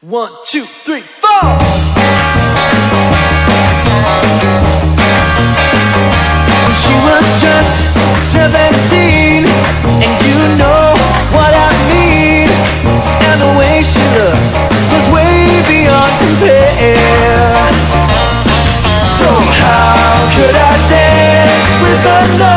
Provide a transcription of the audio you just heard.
One, two, three, four! she was just 17 And you know what I mean And the way she looked was way beyond compare So how could I dance with another